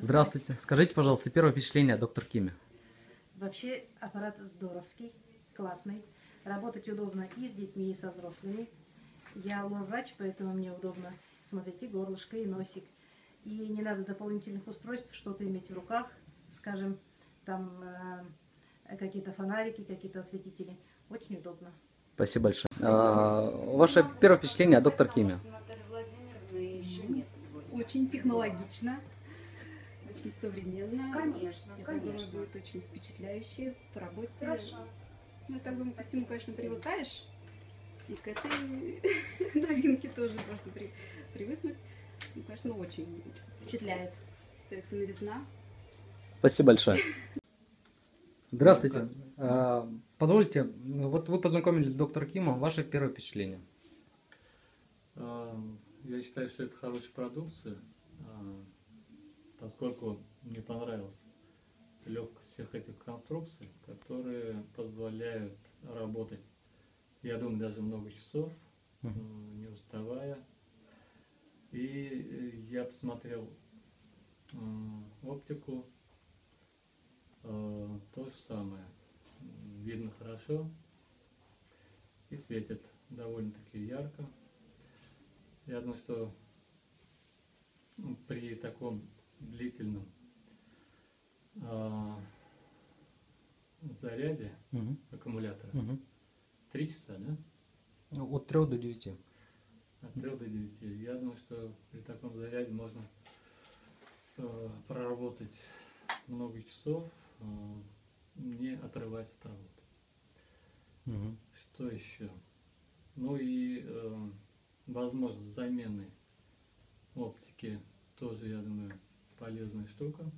Здравствуйте. Скажите, пожалуйста, первое впечатление о доктор Киме. Вообще аппарат здоровский, классный. Работать удобно и с детьми, и со взрослыми. Я лор-врач, поэтому мне удобно смотреть и горлышко, и носик. И не надо дополнительных устройств, что-то иметь в руках, скажем, там э, какие-то фонарики, какие-то осветители. Очень удобно. Спасибо большое. А, ваше первое впечатление о доктор Киме. Наталья Владимировна еще нет сегодня. Очень технологично, очень современно. Конечно, Я конечно. думаю, будет очень впечатляюще по работе. Хорошо. Ну, я так думаю, ко всему, конечно, привыкаешь. И к этой новинке тоже можно при- привыкнуть. Ну, конечно, очень впечатляет. Все это новизна. Спасибо большое. Здравствуйте. А, Позвольте, вот вы познакомились с доктором Кимом. Ваше первое впечатление. А, Я считаю, что это хорошая продукция, а, поскольку мне понравилась легкость всех этих конструкций, которые позволяют работать, я думаю, даже много часов, м, не уставая. И э, я посмотрел м, оптику, э, то же самое. Видно хорошо и светит довольно-таки ярко. Я думаю, что при таком длительном а, заряде Мгм, аккумулятора. 3 часа, да? Ну, От 3 до 9. От 3 до 9. Я думаю, что при таком заряде можно э, проработать много часов, э, не отрываясь от работы. Мгм. Что еще? Ну и э, возможность замены оптики тоже, я думаю, полезная штука.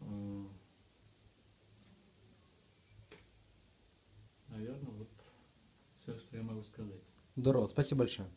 Э, Наверное, вот все, что я могу сказать. Здорово, спасибо большое.